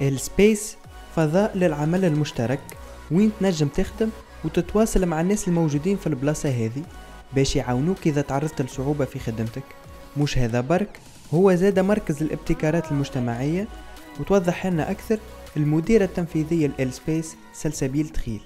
ELSPACE فضاء للعمل المشترك وين تنجم تخدم وتتواصل مع الناس الموجودين في البلاصة هذه باش يعاونوك إذا تعرضت لصعوبة في خدمتك. مش هذا برك هو زاد مركز الابتكارات المجتمعية وتوضح لنا أكثر المديرة التنفيذية ل ELSPACE سلسبيل تخيل.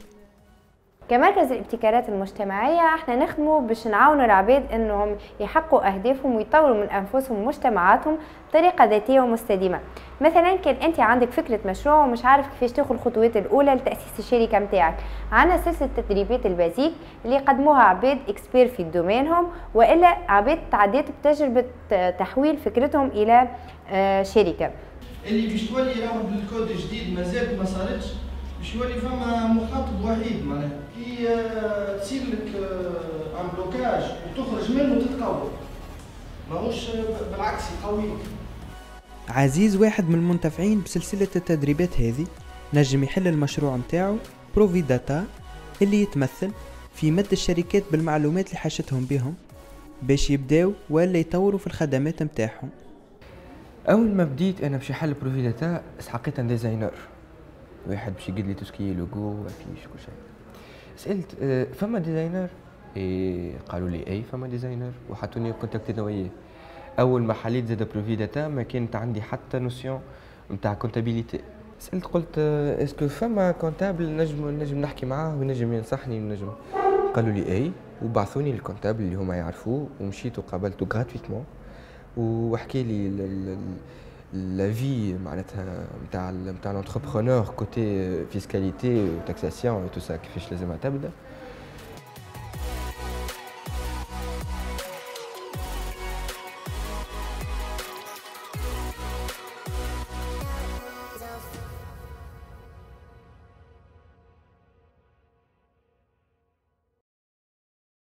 كمركز الابتكارات المجتمعية إحنا نخدموا باش نعاونوا العباد انهم يحققوا اهدافهم ويطوروا من انفسهم ومجتمعاتهم بطريقة ذاتية ومستديمة. مثلا كان انت عندك فكرة مشروع ومش عارف كيفاش تاخذ الخطوات الأولى لتأسيس الشركة متاعك. عندنا سلسلة تدريبات ال basique اللي قدموها عباد expert في domaine هم وإلا عباد تعديت بتجربة تحويل فكرتهم إلى آه، شركة. اللي باش تولي راهو بالكود جديد مازال ما صارتش باش يولي فما مخاطب وحيد معناها. كي آه، تصير لك un آه، blocage وتخرج منه تتقوى ماهوش بالعكس يقويك. عزيز واحد من المنتفعين بسلسلة التدريبات هذه نجم يحل المشروع متاعو بروفي داتا اللي يتمثل في مد الشركات بالمعلومات اللي حاجتهم بهم باش يبداو ولا يطوروا في الخدمات متاعهم أول ما بديت أنا باش نحل بروفي داتا سحقيت un designer واحد باش يقد لي tout ce qui logo affiche كل شيء سألت آه، فما designer؟ إيه قالوا لي إي فما designer. وحطوني contact وياه أول ما حليت زاد بروفي داتا ما كانت عندي حتى notion نتاع comptabilité سألت قلت est-ce que فما comptable نجم نجم نحكي معاه ونجم ينصحني ونجم قالوا لي إي وبعثوني ال comptable اللي هما يعرفوه ومشيت وقابلته gratuitement وحكي لي لا في معناتها نتاع نتاع لونتربرونور كوتي فيسكاليتي وتاكساسيون تو سا كيفاش لازمها تبدا